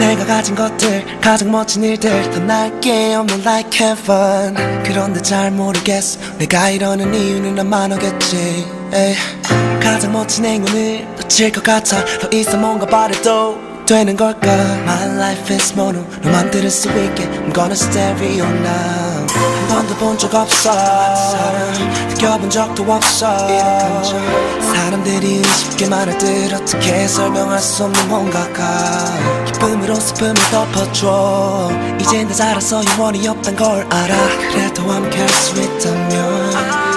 내가 가진 것들 가장 멋진 일들 더 날게. 없는 like heaven. 그런데 잘 모르겠어. 내가 이러는 이유는 나만 오겠지. 가장 멋진 행운을 놓칠 것 같아. 더 이상 뭔가 바래도 되는 걸까? My life is mono. 너만 들을 수 있게. I'm gonna stereo now 한 번도 본적 없어. 느껴본 적도 없어. 사람들이 쉽게 말할 듯 어떻게 설명할 수 없는 뭔가가 기쁨으로 슬픔을 덮어줘. 이젠 다 자라서 영원히 없단 걸 알아. 그래도 함께 할 수 있다면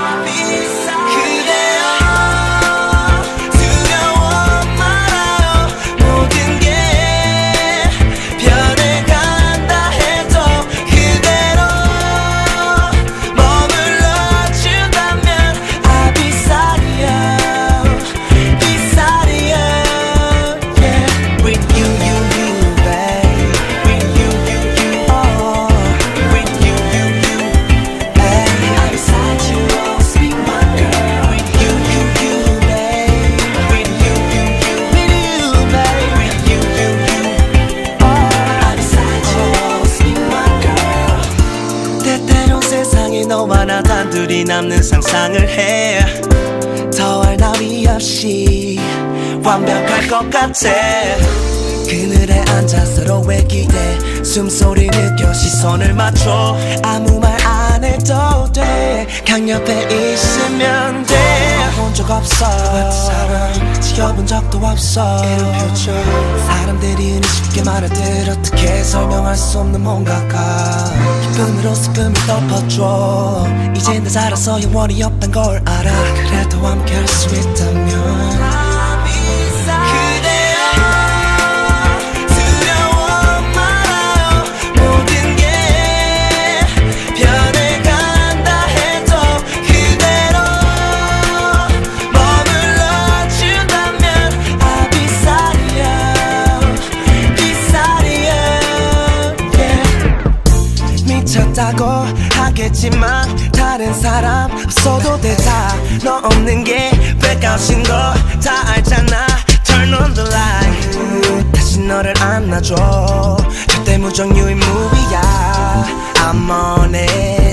너와 나 단둘이 남는 상상을 해. 더할 나위 없이 완벽할 것 같아. 그늘에 앉아 서로의 기대 숨소리 느껴 시선을 맞춰. 아무 말 안 해도 돼. 강옆에 있으면 돼 본 적 없어 지어본 적도 없어. 사람들이 쉽게 말할 듯 어떻게 설명할 수 없는 뭔가가 기쁨으로 슬픔을 덮어줘. 이젠 다 자라서 영원히 없단 걸 알아. 그래도 함께 할 수 있다면 미쳤다고 하겠지만 다른 사람 없어도 돼다. 너 없는 게 백아웃인 거 다 알잖아. Turn on the light. 다시 너를 안아줘. 절대 무정 유인물이야. I'm on it